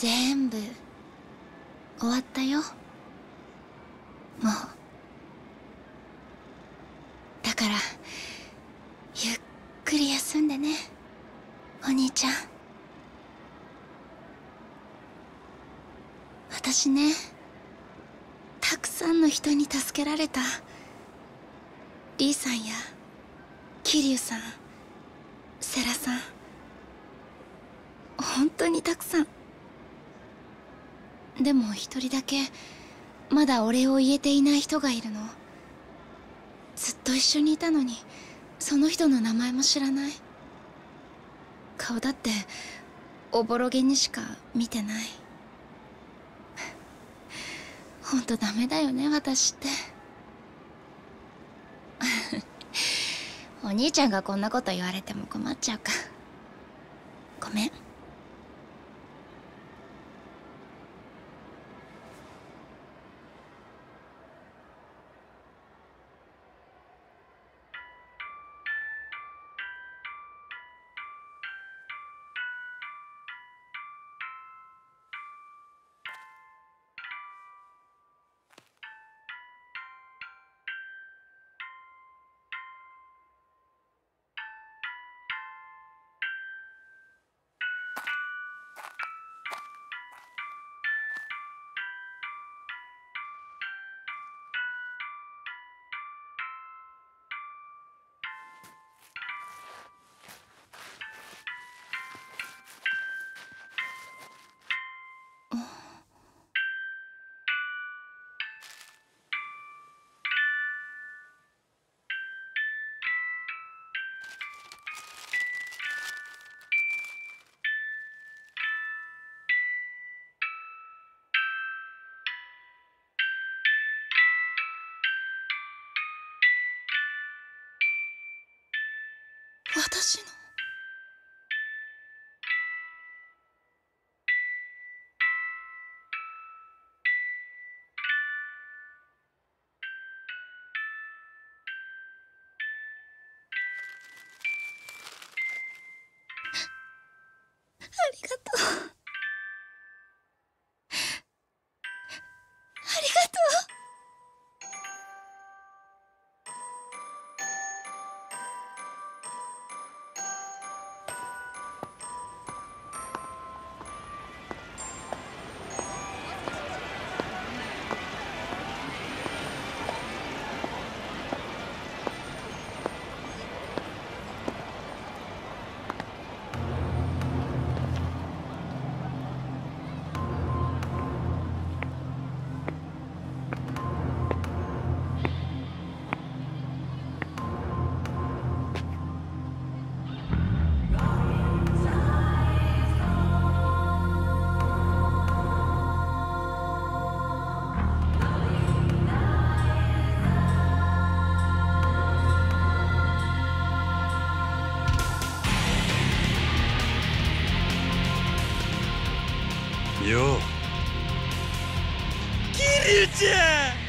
全部終わったよ。もう。だからゆっくり休んでね。お兄ちゃん。私ねたくさんの人に助けられた。リーさんや桐生さん世良さん。本当にたくさん。でも一人だけまだお礼を言えていない人がいるの。ずっと一緒にいたのにその人の名前も知らない。顔だっておぼろげにしか見てない。ほんとダメだよね私って。お兄ちゃんがこんなこと言われても困っちゃうか。ごめん。私の。よ。桐生ちゃん！